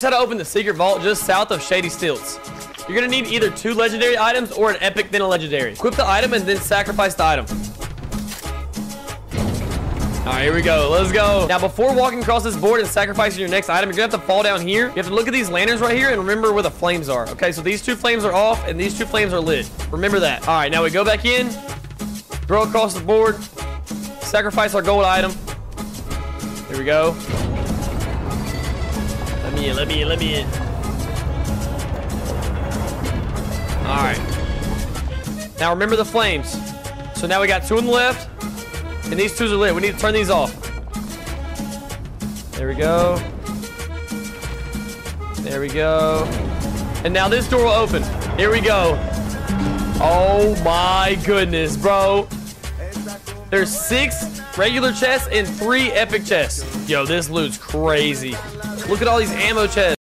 how to open the secret vault just south of Shady Stilts. You're gonna need either two legendary items or an epic, then a legendary. Equip the item and then sacrifice the item. All right, here we go. Let's go. Now, before walking across this board and sacrificing your next item, you're gonna have to fall down here. You have to look at these lanterns right here and remember where the flames are. Okay, so these two flames are off and these two flames are lit. Remember that. All right, now we go back in, throw across the board, sacrifice our gold item. There we go. Let me in, let me in, let me in. All right. Now remember the flames. So now we got two on the left, and these twos are lit. We need to turn these off. There we go. There we go. And now this door will open. Here we go. Oh my goodness, bro. There's six regular chests and three epic chests. Yo, this loot's crazy. Look at all these ammo chests.